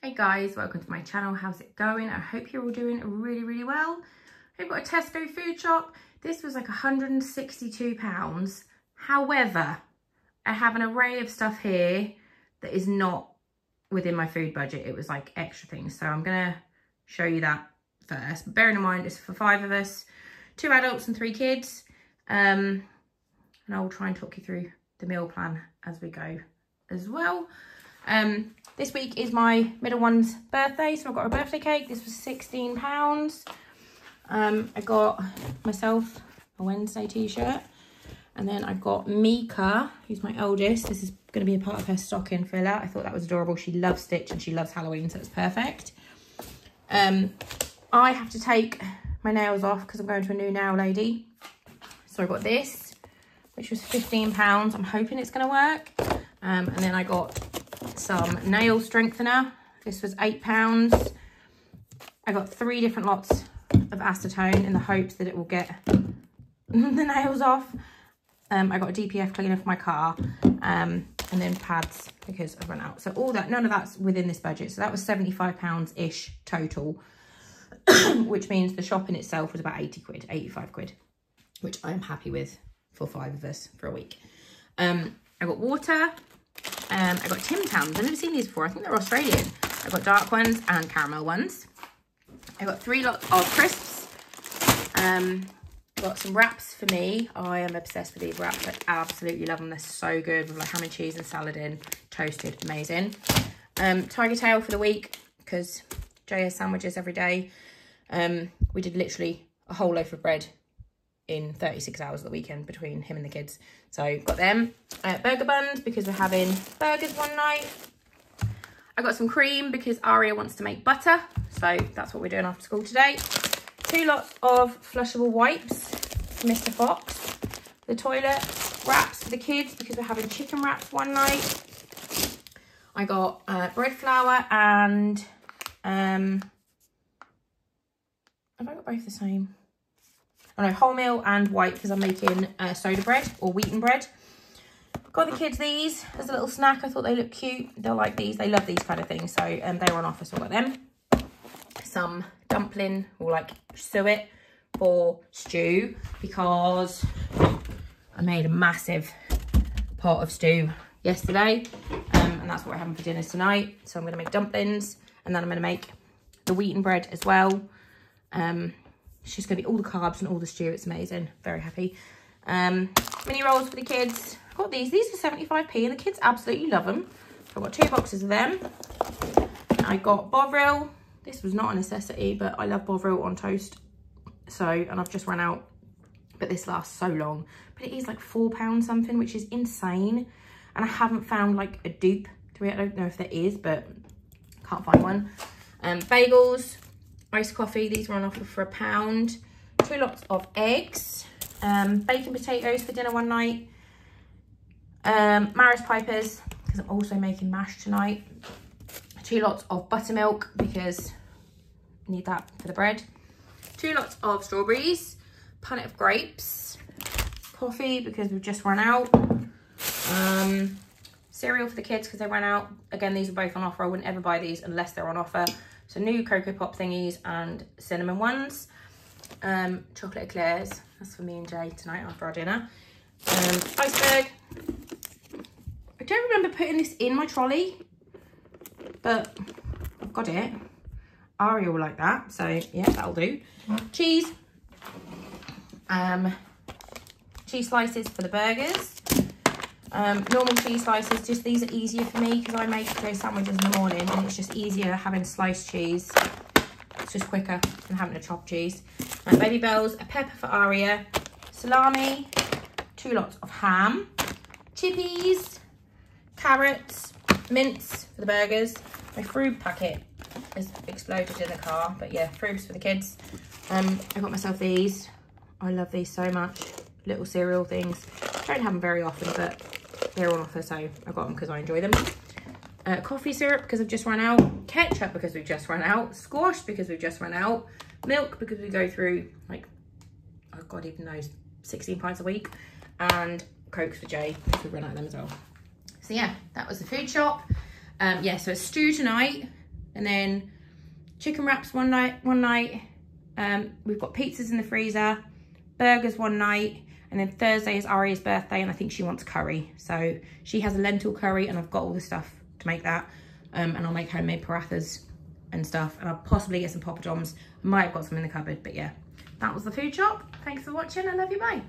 Hey guys, welcome to my channel. How's it going? I hope you're all doing really, really well. I've got a Tesco food shop. This was like 162 pounds. However, I have an array of stuff here that is not within my food budget. It was like extra things. So I'm gonna show you that first. bearing in mind, it's for five of us, two adults and three kids. Um, and I'll try and talk you through the meal plan as we go as well. Um, this week is my middle one's birthday, so I've got a birthday cake. This was £16. Um, I got myself a Wednesday t-shirt. And then I've got Mika, who's my eldest. This is going to be a part of her stocking filler. I thought that was adorable. She loves Stitch and she loves Halloween, so it's perfect. Um, I have to take my nails off because I'm going to a new nail lady. So I got this, which was £15. I'm hoping it's going to work. Um, and then I got some nail strengthener. This was £8. I got three different lots of acetone in the hopes that it will get the nails off. Um, I got a DPF cleaner for my car um, and then pads because I've run out. So all that, none of that's within this budget. So that was £75-ish total, which means the shop in itself was about 80 quid, 85 quid, which I'm happy with for five of us for a week. Um, I got water, um, I got Tim Tams. I've never seen these before. I think they're Australian. I got dark ones and caramel ones. I got three lots of crisps. Um, got some wraps for me. I am obsessed with these wraps. I absolutely love them. They're so good with like ham and cheese and salad in. Toasted. Amazing. Um, Tiger Tail for the week because Jay has sandwiches every day. Um, we did literally a whole loaf of bread in 36 hours of the weekend between him and the kids. So got them. Burger buns because we're having burgers one night. I got some cream because Aria wants to make butter. So that's what we're doing after school today. Two lots of flushable wipes for Mr. Fox. The toilet wraps for the kids because we're having chicken wraps one night. I got uh, bread flour and um, have I got both the same? Oh no, wholemeal and white because I'm making uh, soda bread or wheaten bread. Got the kids these as a little snack. I thought they look cute. They'll like these. They love these kind of things. So um, they were on offer, so I got them. Some dumpling or like suet for stew because I made a massive pot of stew yesterday. Um, and that's what we're having for dinner tonight. So I'm going to make dumplings and then I'm going to make the wheaten bread as well. Um, just going to be all the carbs and all the stew. It's amazing. Very happy. Um, mini rolls for the kids. Got these. These are 75p and the kids absolutely love them. I've got two boxes of them. I got Bovril. This was not a necessity, but I love Bovril on toast. So, and I've just run out, but this lasts so long. But it is like four pounds something, which is insane. And I haven't found like a dupe it. I don't know if there is, but can't find one. Um, bagels, iced coffee. These were on offer for a pound. Two lots of eggs. Um, bacon potatoes for dinner one night. Um, Maris Pipers, because I'm also making mash tonight. Two lots of buttermilk, because I need that for the bread. Two lots of strawberries. Punnet of grapes. Coffee, because we've just run out. Um, cereal for the kids, because they ran out. Again, these are both on offer. I wouldn't ever buy these unless they're on offer. So new Coco Pop thingies and cinnamon ones. Um, chocolate eclairs. That's for me and Jay tonight after our dinner. Um, iceberg. I don't remember putting this in my trolley, but I've got it. Aria will like that, so yeah, that'll do. Cheese. Um, cheese slices for the burgers. Um, normal cheese slices, just these are easier for me because I make those sandwiches in the morning and it's just easier having sliced cheese. It's just quicker than having a chopped cheese. And Babybels, a pepper for Aria, salami, two lots of ham, chippies, carrots, mince for the burgers. My fruit packet has exploded in the car, but yeah, fruits for the kids. Um, I got myself these. I love these so much. Little cereal things. Don't have them very often, but they're on offer, so I got them because I enjoy them. Uh, coffee syrup because I've just run out. Ketchup because we've just run out. Squash because we've just run out. Milk because we go through, like, oh God even knows, 16 pints a week. And Cokes for Jay because we run out of them as well. So yeah, that was the food shop. Um, yeah, so stew tonight. And then chicken wraps one night, one night. Um, we've got pizzas in the freezer, burgers one night, and then Thursday is Aria's birthday and I think she wants curry. So she has a lentil curry and I've got all the stuff to make that. Um, and I'll make homemade parathas and stuff. And I'll possibly get some poppadoms. I might have got some in the cupboard, but yeah. That was the food shop. Thanks for watching. I love you. Bye.